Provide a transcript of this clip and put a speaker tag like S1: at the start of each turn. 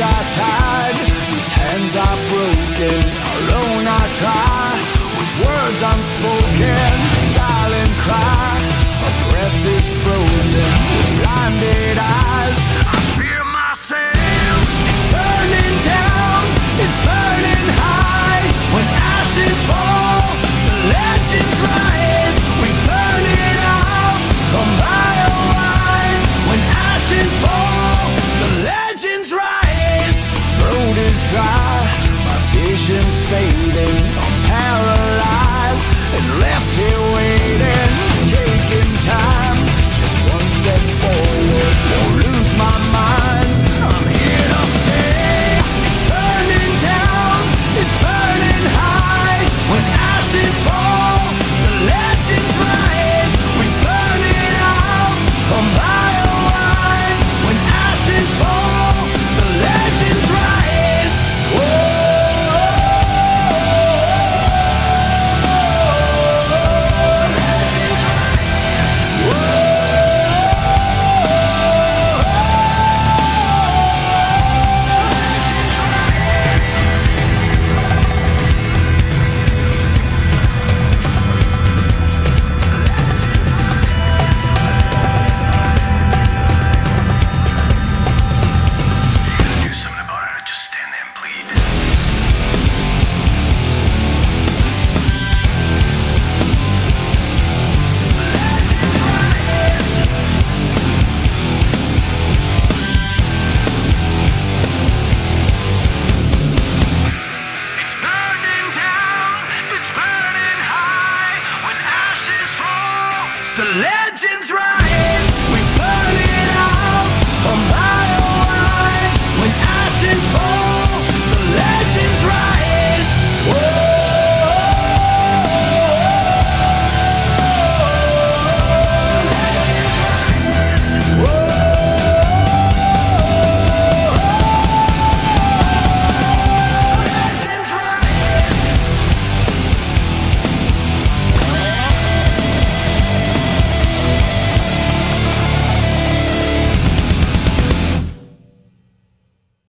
S1: are tied, these hands are broken. Alone I try, with words unspoken, silent cry. My breath is frozen. vision's fading I'm paralyzed and left here the legends rise. We burn it when ashes fall.